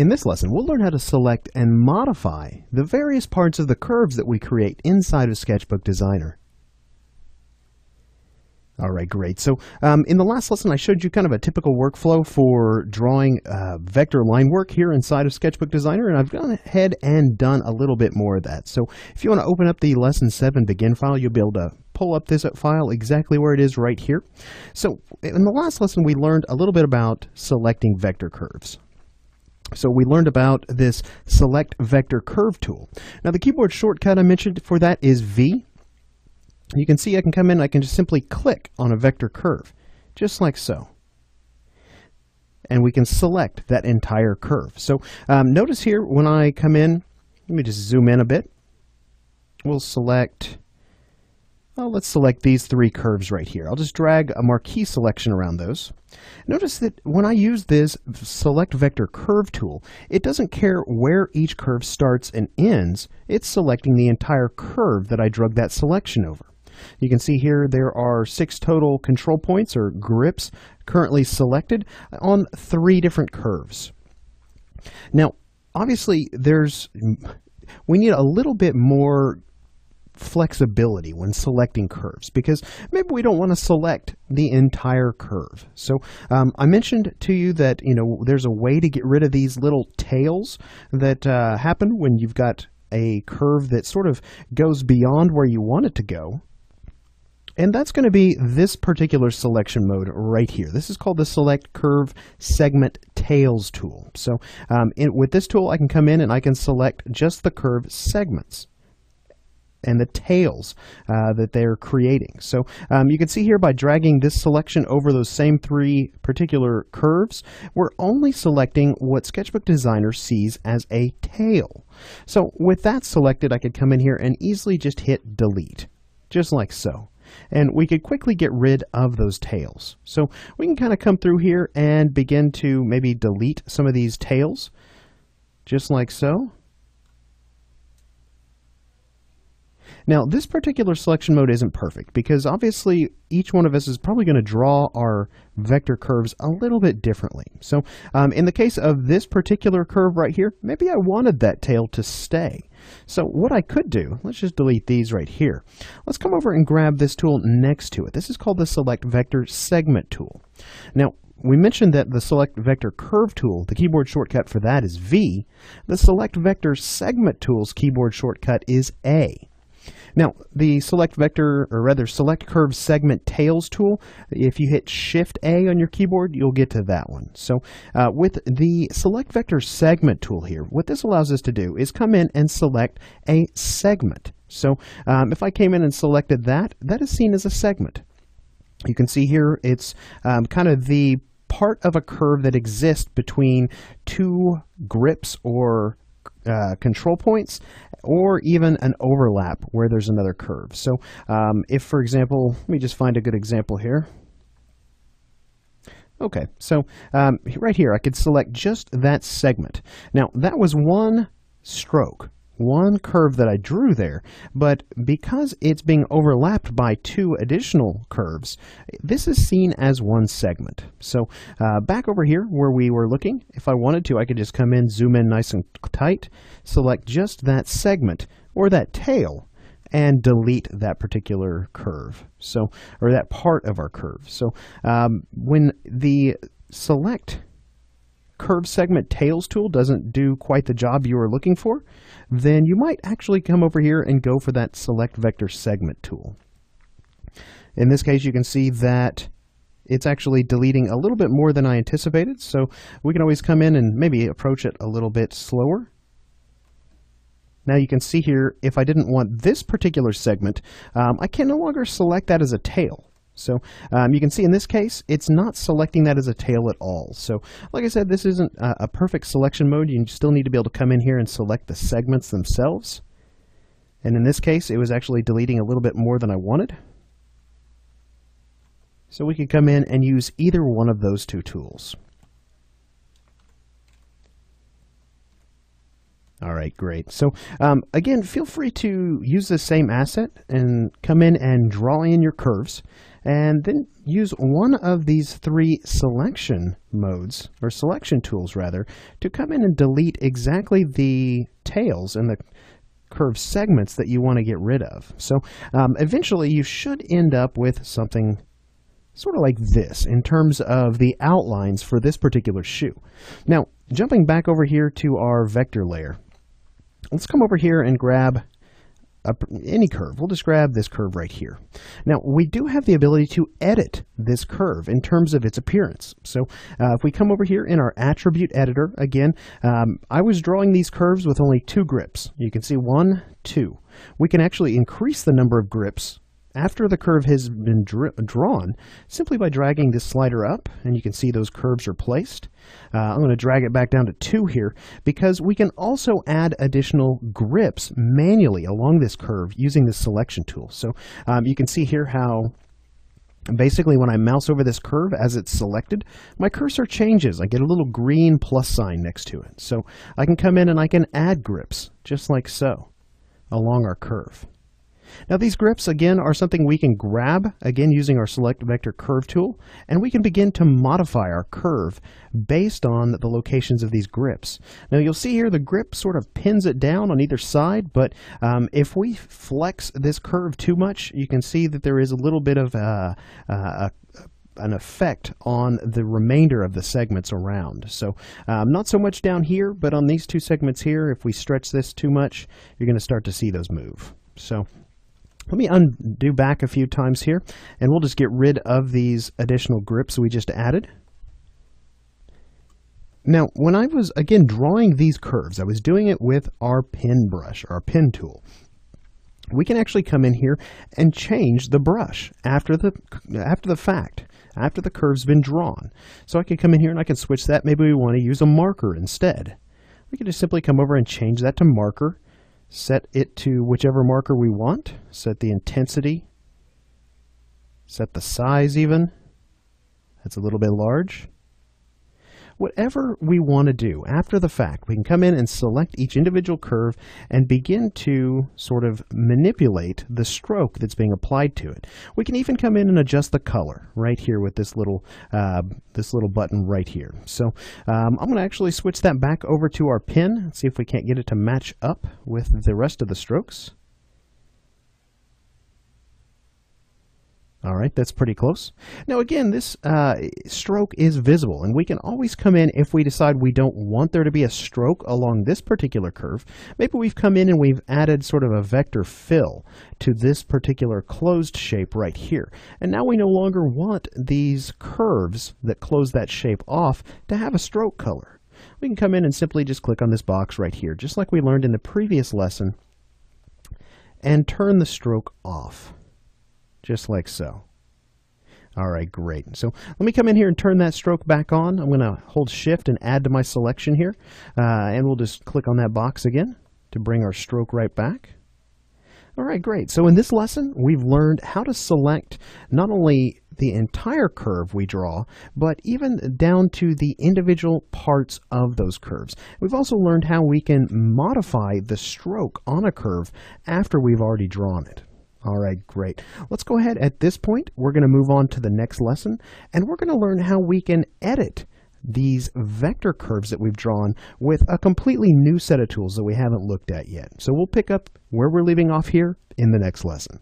In this lesson, we'll learn how to select and modify the various parts of the curves that we create inside of Sketchbook Designer. All right, great. So um, in the last lesson, I showed you kind of a typical workflow for drawing uh, vector line work here inside of Sketchbook Designer, and I've gone ahead and done a little bit more of that. So if you want to open up the Lesson 7 Begin file, you'll be able to pull up this file exactly where it is right here. So in the last lesson, we learned a little bit about selecting vector curves. So we learned about this Select Vector Curve tool. Now the keyboard shortcut I mentioned for that is V. You can see I can come in I can just simply click on a vector curve, just like so. And we can select that entire curve. So um, notice here when I come in, let me just zoom in a bit. We'll select well, let's select these three curves right here. I'll just drag a marquee selection around those. Notice that when I use this Select Vector Curve tool, it doesn't care where each curve starts and ends. It's selecting the entire curve that I drug that selection over. You can see here there are six total control points or grips currently selected on three different curves. Now, obviously, there's we need a little bit more flexibility when selecting curves because maybe we don't want to select the entire curve. So um, I mentioned to you that you know there's a way to get rid of these little tails that uh, happen when you've got a curve that sort of goes beyond where you want it to go. And that's going to be this particular selection mode right here. This is called the Select Curve Segment Tails tool. So um, in, with this tool, I can come in and I can select just the curve segments and the tails uh, that they're creating. So um, you can see here by dragging this selection over those same three particular curves, we're only selecting what Sketchbook Designer sees as a tail. So with that selected, I could come in here and easily just hit delete, just like so. And we could quickly get rid of those tails. So we can kind of come through here and begin to maybe delete some of these tails, just like so. Now, this particular selection mode isn't perfect because obviously each one of us is probably going to draw our vector curves a little bit differently. So um, in the case of this particular curve right here, maybe I wanted that tail to stay. So what I could do, let's just delete these right here. Let's come over and grab this tool next to it. This is called the Select Vector Segment tool. Now, we mentioned that the Select Vector Curve tool, the keyboard shortcut for that is V. The Select Vector Segment tool's keyboard shortcut is A. Now, the select vector, or rather select curve segment tails tool, if you hit Shift A on your keyboard, you'll get to that one. So uh, with the select vector segment tool here, what this allows us to do is come in and select a segment. So um, if I came in and selected that, that is seen as a segment. You can see here it's um, kind of the part of a curve that exists between two grips or uh, control points or even an overlap where there's another curve. So um, if, for example, let me just find a good example here. Okay, so um, right here I could select just that segment. Now that was one stroke one curve that I drew there, but because it's being overlapped by two additional curves, this is seen as one segment. So uh, back over here where we were looking, if I wanted to, I could just come in, zoom in nice and tight, select just that segment or that tail, and delete that particular curve. So, or that part of our curve. So um, when the select curve segment tails tool doesn't do quite the job you are looking for, then you might actually come over here and go for that select vector segment tool. In this case, you can see that it's actually deleting a little bit more than I anticipated, so we can always come in and maybe approach it a little bit slower. Now you can see here, if I didn't want this particular segment, um, I can no longer select that as a tail. So um, you can see in this case, it's not selecting that as a tail at all. So like I said, this isn't a, a perfect selection mode. You still need to be able to come in here and select the segments themselves. And in this case, it was actually deleting a little bit more than I wanted. So we could come in and use either one of those two tools. All right, great. So um, again, feel free to use the same asset and come in and draw in your curves. And then use one of these three selection modes, or selection tools rather, to come in and delete exactly the tails and the curve segments that you want to get rid of. So um, eventually you should end up with something sort of like this in terms of the outlines for this particular shoe. Now, jumping back over here to our vector layer, let's come over here and grab a, any curve. We'll just grab this curve right here. Now, we do have the ability to edit this curve in terms of its appearance. So uh, if we come over here in our attribute editor, again, um, I was drawing these curves with only two grips. You can see one, two. We can actually increase the number of grips after the curve has been drawn simply by dragging this slider up and you can see those curves are placed. Uh, I'm going to drag it back down to 2 here because we can also add additional grips manually along this curve using the selection tool. So um, you can see here how Basically, when I mouse over this curve as it's selected, my cursor changes. I get a little green plus sign next to it. So I can come in and I can add grips, just like so, along our curve. Now these grips, again, are something we can grab, again, using our Select Vector Curve tool, and we can begin to modify our curve based on the locations of these grips. Now you'll see here the grip sort of pins it down on either side, but um, if we flex this curve too much, you can see that there is a little bit of uh, uh, a, an effect on the remainder of the segments around. So um, not so much down here, but on these two segments here, if we stretch this too much, you're going to start to see those move. So let me undo back a few times here, and we'll just get rid of these additional grips we just added. Now, when I was, again, drawing these curves, I was doing it with our pen brush, our pen tool. We can actually come in here and change the brush after the, after the fact, after the curve's been drawn. So I can come in here and I can switch that. Maybe we want to use a marker instead. We can just simply come over and change that to marker set it to whichever marker we want, set the intensity, set the size even. That's a little bit large whatever we want to do after the fact. We can come in and select each individual curve and begin to sort of manipulate the stroke that's being applied to it. We can even come in and adjust the color right here with this little uh, this little button right here. So um, I'm going to actually switch that back over to our pen, see if we can't get it to match up with the rest of the strokes. All right, that's pretty close. Now again, this uh, stroke is visible, and we can always come in if we decide we don't want there to be a stroke along this particular curve. Maybe we've come in and we've added sort of a vector fill to this particular closed shape right here. And now we no longer want these curves that close that shape off to have a stroke color. We can come in and simply just click on this box right here, just like we learned in the previous lesson, and turn the stroke off just like so. All right, great. So let me come in here and turn that stroke back on. I'm going to hold shift and add to my selection here. Uh, and we'll just click on that box again to bring our stroke right back. All right, great. So in this lesson, we've learned how to select not only the entire curve we draw, but even down to the individual parts of those curves. We've also learned how we can modify the stroke on a curve after we've already drawn it. All right, great. Let's go ahead at this point. We're going to move on to the next lesson, and we're going to learn how we can edit these vector curves that we've drawn with a completely new set of tools that we haven't looked at yet. So we'll pick up where we're leaving off here in the next lesson.